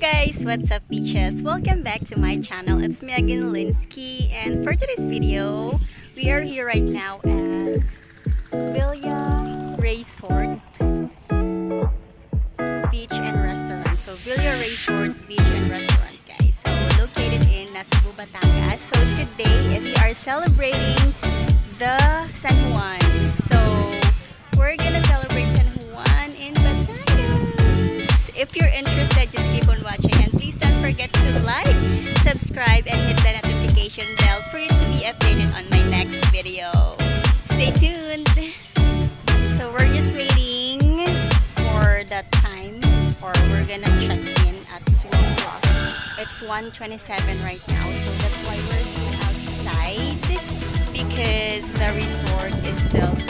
Guys? What's up beaches? Welcome back to my channel. It's me again Linsky and for today's video, we are here right now at Villa Resort Beach and Restaurant. So Villa Resort Beach and Restaurant guys. So located in Nasugbu, Batangas. So today is we are celebrating the San Juan. So we're gonna celebrate If you're interested, just keep on watching and please don't forget to like, subscribe, and hit the notification bell for you to be updated on my next video. Stay tuned. So we're just waiting for the time or we're gonna check in at 2 o'clock. It's 1.27 right now so that's why we're outside because the resort is still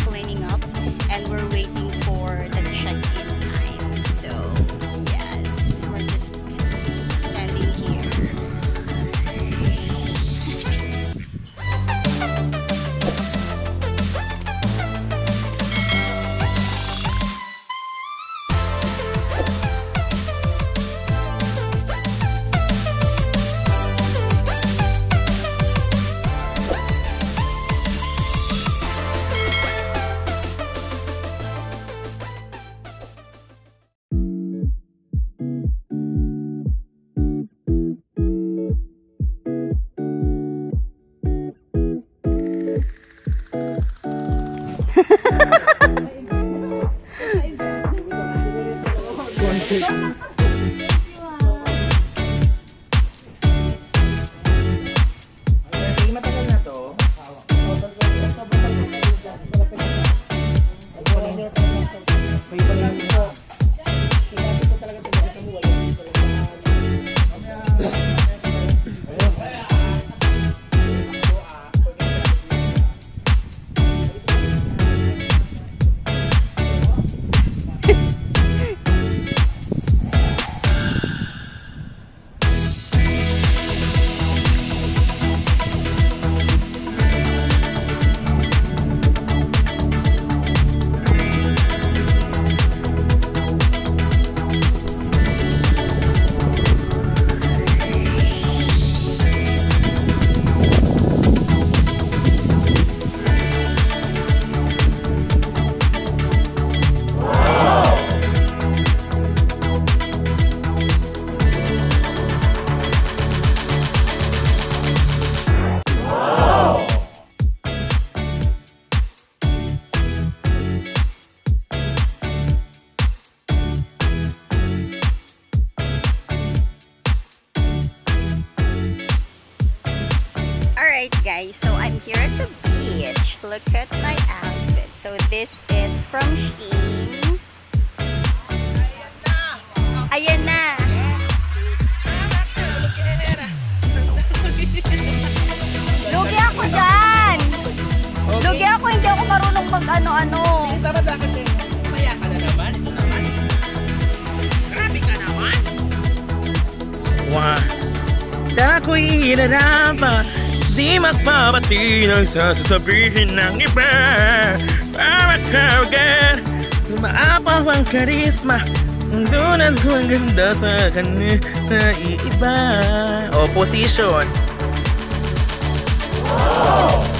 ano-ano. Please, dapat dapat din. Maya ka na naman. Ito naman. Grabe ka naman. Wah, ako'y inarama Di magpapati ng sasasabihin ng iba Para kagad Maapaw ang karisma Dunan ko ang ganda sa kanya na iiba Opposition pa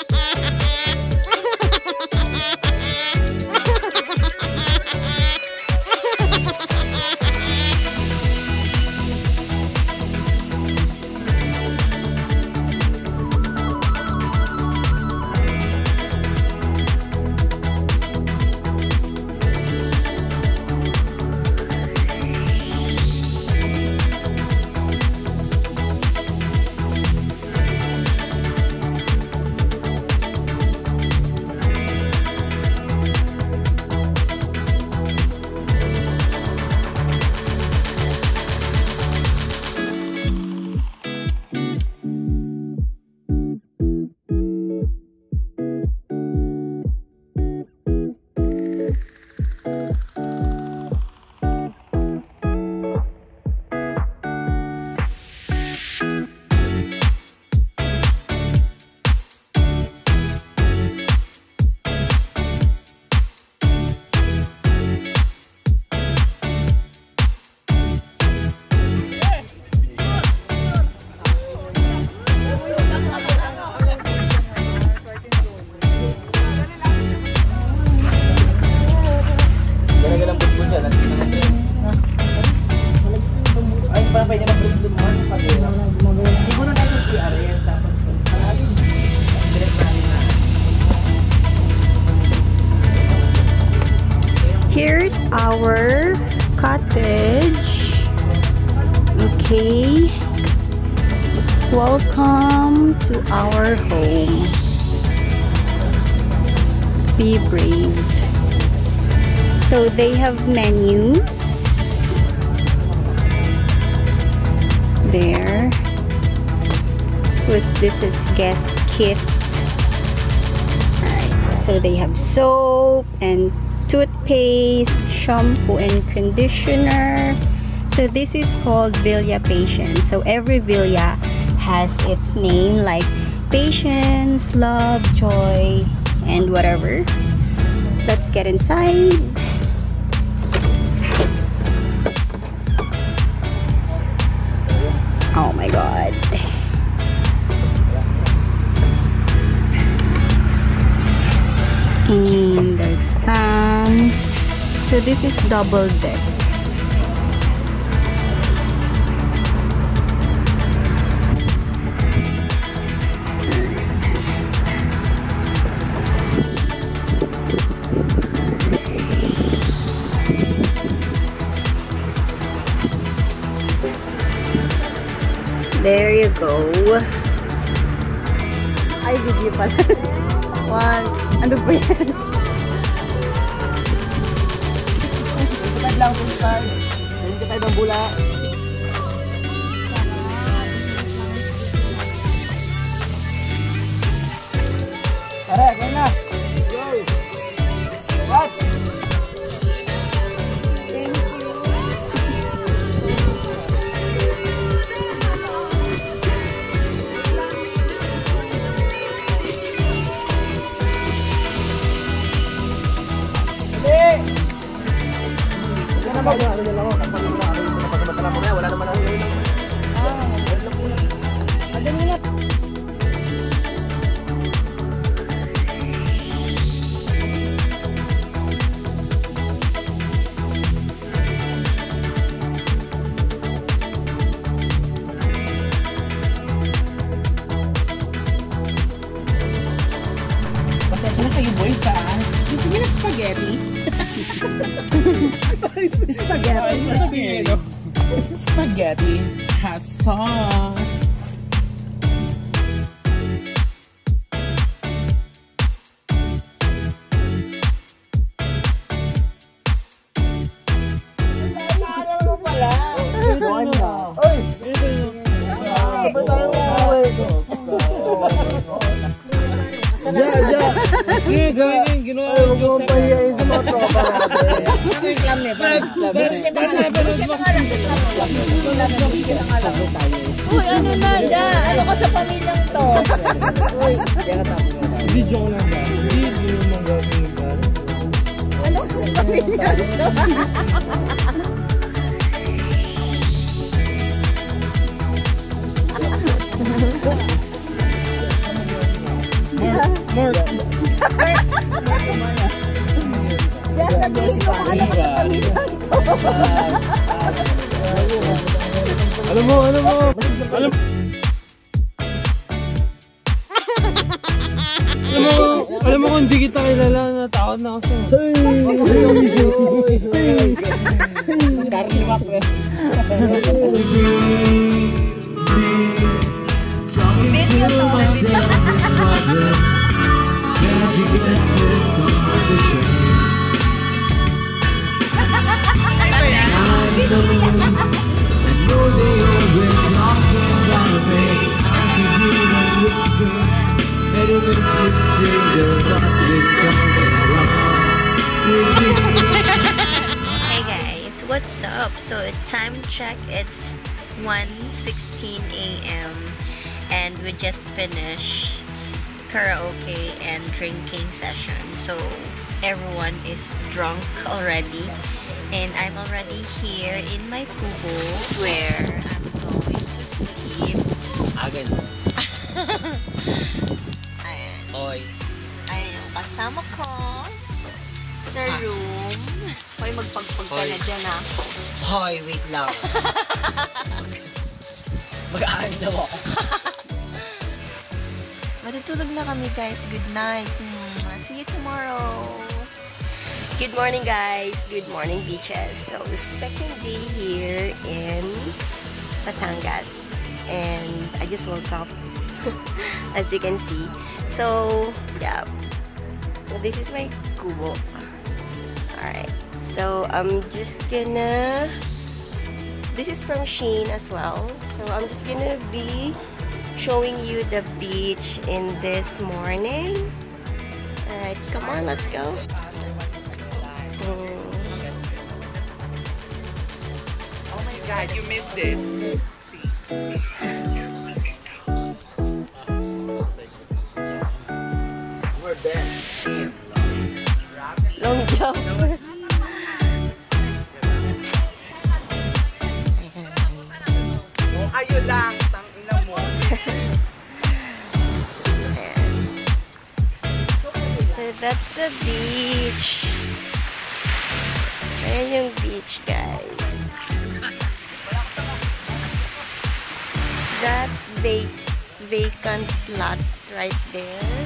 Okay. Welcome to our home. Be brave. So they have menus. There. This is guest kit. Alright. So they have soap and toothpaste, shampoo and conditioner. So this is called Villa Patience. So every Villa has its name like patience, love, joy, and whatever. Let's get inside. Oh my god. And there's fan. So this is double deck. There you go. Ay, video pala. One. Ano ba yan? Kita lang po tayo. Hindi tayo ng bula. Tara, go na. kami. Bulis kita nga lang. Bulis kita nga lang. Bulis kita nga lang. Uy, ano na, da? Ano ka sa pamilyang to? Uy, hindi joke lang ba? Hindi, hindi mo mag-walking ba? Ano ka sa pamilyang to? Mark. Mark. Mark. Alam mo, alam mo. Alam mo. Alam mo, alam mo kung hindi kita kilala na tao na ako sa... Karni pa. Talking to myself in my dream Magic gets Hey guys, what's up? So time check, it's 1.16 a.m. and we just finished karaoke and drinking session. So everyone is drunk already and I'm already here in my kubo where I'm going to sleep. Agan. Ayan. Oy. Ayan yung kasama ko sa room. Hoy, magpagpag ka na dyan ah. Hoy, wait lang. Mag-aan daw ako. Matutulog na kami guys. Good night. Mm, See you tomorrow. Good morning guys. Good morning beaches. So second day here in Batangas. And I just woke up as you can see. So yeah. This is my kubo. Alright. So I'm just gonna this is from Sheen as well. So I'm just gonna be showing you the beach in this morning. Alright, come on, let's go. God, you missed this. See? We're there. long jump. Kung kayo lang, tang ina mo. So that's the beach. Ayan yung beach, guys. That va- vacant lot right there,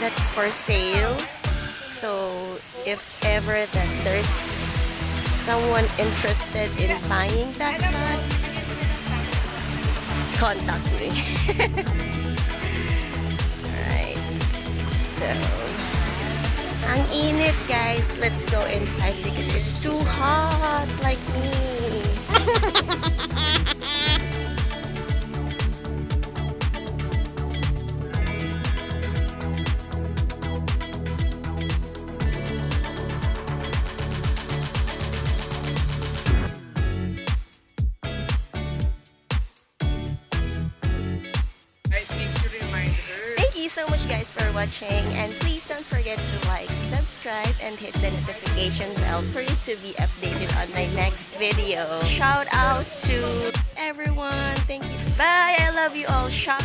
that's for sale. So if ever that there's someone interested in buying that lot, contact me. Alright. So, ang init guys. Let's go inside because it's too hot like me. so much guys for watching and please don't forget to like, subscribe, and hit the notification bell for you to be updated on my next video. Shout out to everyone. Thank you. Bye. I love you all. Shop.